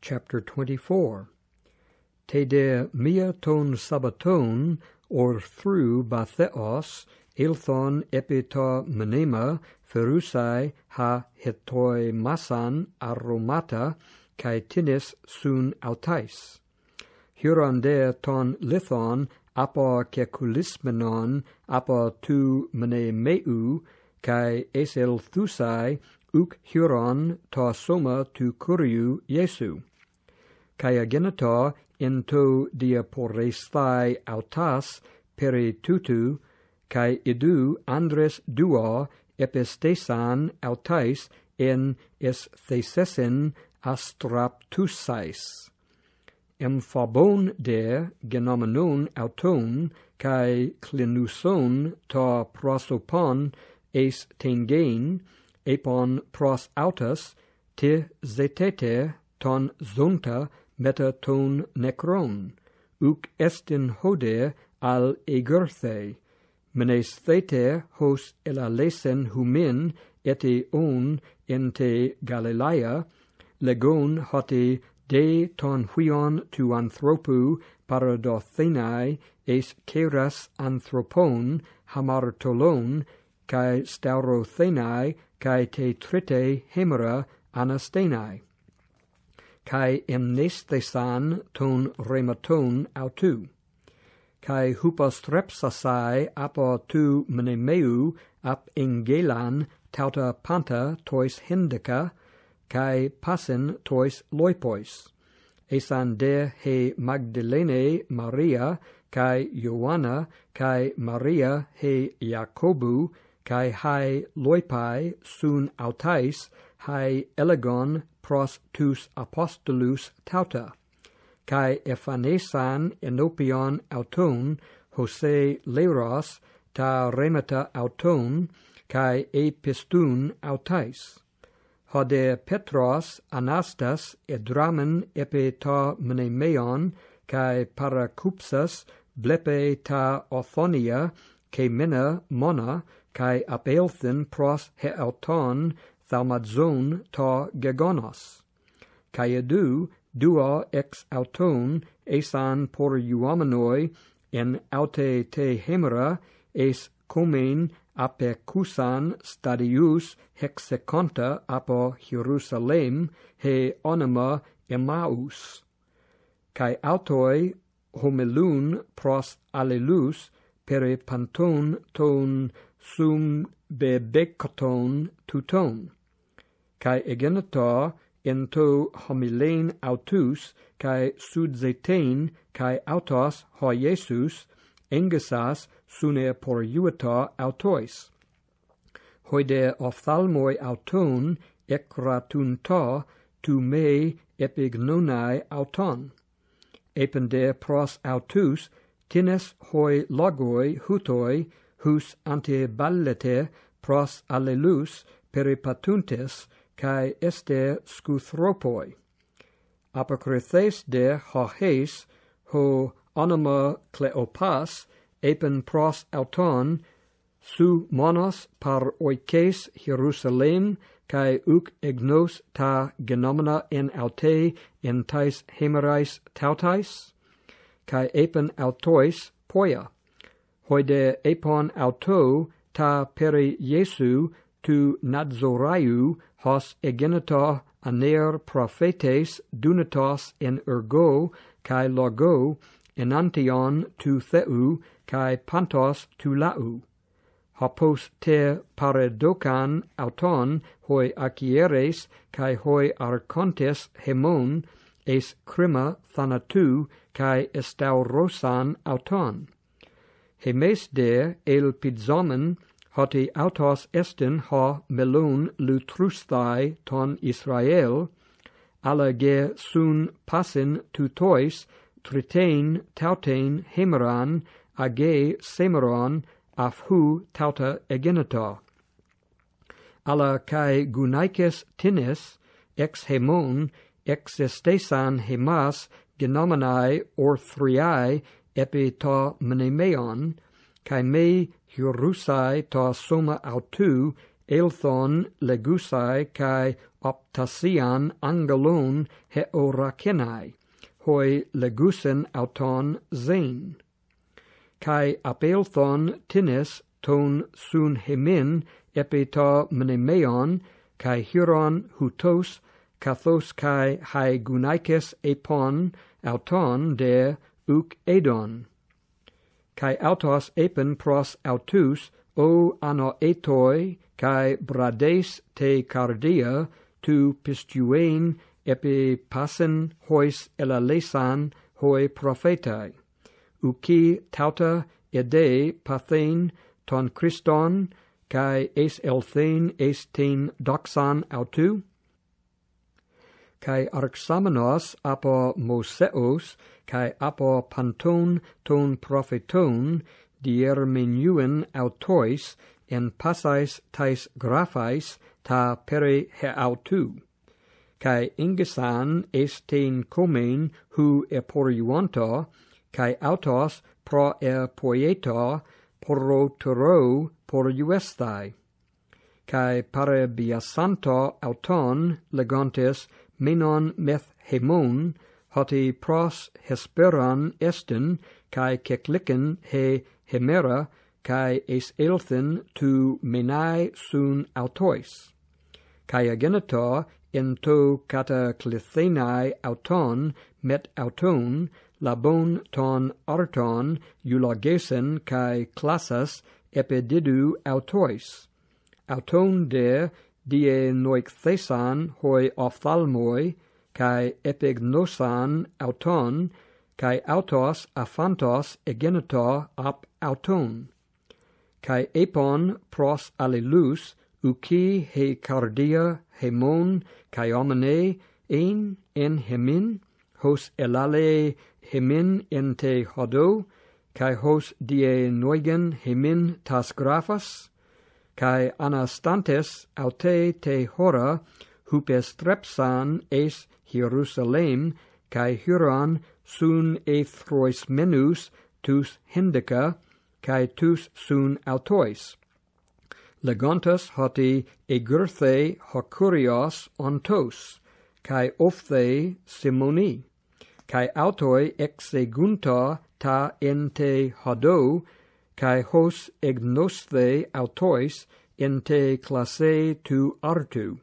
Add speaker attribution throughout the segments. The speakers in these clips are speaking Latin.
Speaker 1: chapter 24. Te de mia ton sabaton, or through batheos, ilthon epita menema, ferusai ha hetoi masan aromata, kai tinis sun autais. Huron de ton lithon, apo kekulismenon, apo tu mene meu, kai esel thusai, uk huron ta soma tu kuriu Jesu. kai agenita in to diaporesthai autas peri tutu kai idu andres dua epistesan autais en es thesesin astraptusais emphobon de genomenon auton kai clinuson ta prosopon es tengein epon pros autas te zetete ton zonta meta ton necron, uc estin hode al egirthe, menes thete hos elalesen humin ete on ente Galilaia, legon hote de ton huion tu anthropu paradothenai es keras anthropon hamartolon kai staurothenai kai te trite hemera anastenai kai emnestessan ton rematon autu kai hupostrepsasai apo tu mnemeu ap engelan tauta panta tois hendica kai passen tois loipois. Esan de he magdalene maria kai joanna kai maria he jacobu kai hai loipai sun autais hai elegon pros tous apostolus tauta, cae ephanesan enopion auton Jose Leros ta remata auton, cae epistun autais. Hode Petros Anastas edramen epe ta mnemeon, cae paracupsas blepe ta othonia, cae mena mona, cae apelthin pros heauton thalmadzon ta gegonos. Caedu edu ex auton esan por iuamenoi en aute te hemera es comen apecusan stadius hexeconta apo Jerusalem he onoma Emmaus. Cae autoi homelun pros allelus pere panton ton sum bebecoton tuton kai egenata en to homilein autus, kai sudzetein, kai autos ho Iesus, engesas sune por iuta autois. Hoide ophthalmoi auton, ecratunta, tu me epignonai auton. Epende pros autus, tines hoi logoi hutoi, hus ante ballete pros allelus peripatuntes, cae este scuthropoi. Apocrythes de hohes ho anima Cleopas epen pros auton su monos par oikes Jerusalem cae uc egnos ta genomena en aute en tais hemerais tautais cae epen autois poia hoide epon auto ta peri Jesu tu nadzoraiu hos egenita aner prophetes dunatos en ergo kai logo enantion tu theu kai pantos tu lau. Hapos te paredokan auton hoi acieres kai hoi arcontes hemon es crima thanatu kai estaurosan auton. Hemes de el pizzomen hoti autos estin ha melun lutrusthai ton Israel, ala ge sun passin tutois, tritain tautain hemeran, age semeron, afhu tauta egenita. Ala kai gunaikes tinnis, ex hemon, ex estesan hemas, genomenai orthriai, epi ta mnemeon, cae mei hurusai ta soma autu elthon legusai cae optasian angelon heorakenai, hoi legusen auton zein. kai apelthon tinnis ton sun hemin epita mnemeon, kai huron hutos, kathos kai hai gunaikes epon auton de uk edon kai autos epen pros autus o ano etoi kai brades te cardia tu pistuein epi passen hois elalesan hoi prophetai uki tauta ede pathen ton Christon kai es elthen es ten doxan autu. Kai arxamenos apo moseos cae apo panton ton profeton, dier menuen autois en passais tais graphais ta pere heautu. Cae ingesan estein comen hu eporiuanta, cae autos pro e poieta porrotero poriuestai. Cae pare biasanto auton legantes menon meth hemon, hoti pros hesperon estin kai kekliken he hemera kai es elthin tu menai sun autois. Kai agenita in to cataclithenai auton met auton labon ton arton eulogesen kai classas epididu autois. Auton de die noic thesan hoi ophthalmoi kai epignosan auton kai autos aphantos egenetor ap auton. Kai epon pros allelus uki he cardia hemon kai omne ein en hemin hos elale hemin ente hodo kai hos die neugen hemin tas graphas kai anastantes aute te hora hupestrepsan es Hierusalem, cae Huron sun throis menus, tus hindica, cae tus sun autois. Legontas hoti egurthe hocurios ontos, cae ofthe simoni, cae autoi exegunta ta ente hodo, cae hos egnosthe autois ente classe tu artu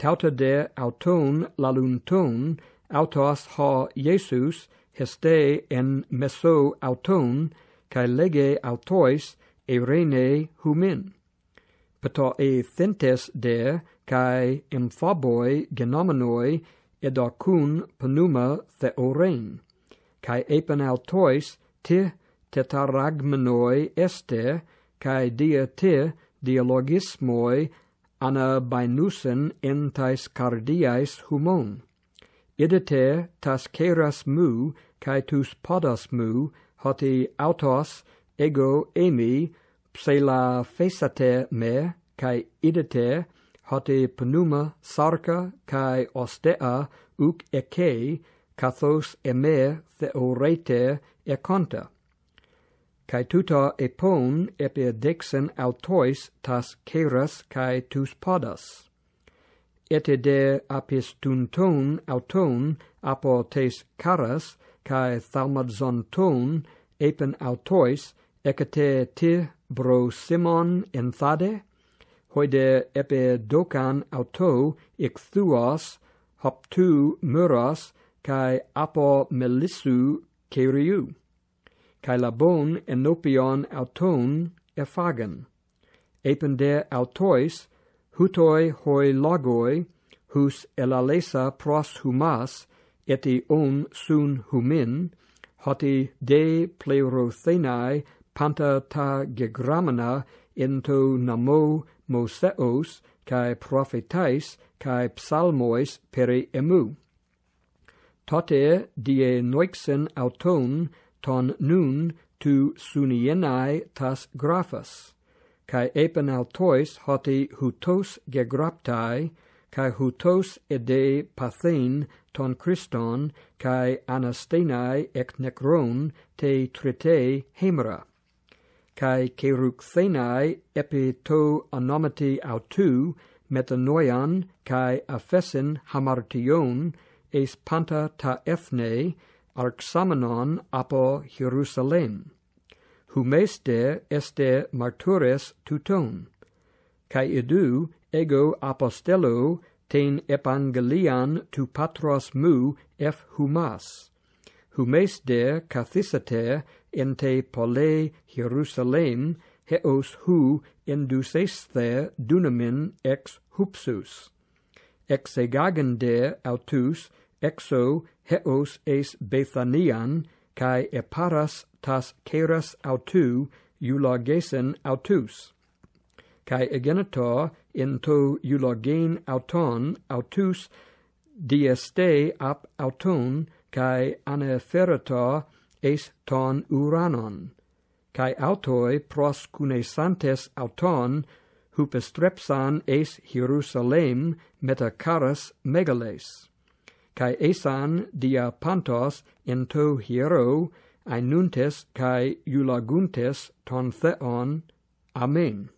Speaker 1: tauta de auton lalunton autos ha Jesus heste en meso auton kai lege autois erene humin pata e thentes de kai emphoboi genomenoi edocun pneuma theorein kai epen autois te tetaragmenoi este kai dia te dialogismoi ana anabainusen entais cardiais humon. Idete tas keras mu, cae tus podas mu, hoti autos, ego emi, psela fesate me, cae idete, hoti pneuma sarca, cae ostea, uc ecei, cathos eme theorete e conta kai tuta epon epi dexen autois tas keras kai tus podas. Ete de apis tunton auton apo tes caras cae thalmadzonton epen autois ekate te bro simon enthade, hoide epe dokan auto ichthuos hoptu muras kai apo melissu keriu kai labon enopion auton ephagen. Epende autois, hutoi hoi logoi, hus elalesa pros humas, eti on sun humin, hoti de pleurothenai panta ta gegramena into namo moseos, kai prophetais, kai psalmois peri emu. Tote die noixen auton ton nun tu sunienai tas graphas, kai epen altois hoti hutos gegraptai, kai hutos ede pathen ton Christon, kai anastenai ec necron te trite hemera, Kai cerukthenai epi to anomati autu, metanoian, kai afesin hamartion, es panta ta ethne, Arxamenon apo Hierusalem, humeste este martures tuton, cae idu ego apostelo ten evangelian tu patros mu ef humas, humeste cathisate ente pole Hierusalem heos hu induceste dunamin ex hupsus, exegagende autus exo heos es Bethanian, cae eparas tas ceras autu, eulogesen autus. Cae egenetor in to eulogen auton, autus, dieste ap auton, cae aneferator es ton uranon. Cae autoi pros cunesantes auton, hupestrepsan es Hierusalem metacaras megales kai esan dia pantos en to hiero einuntes kai eulaguntes ton theon amen.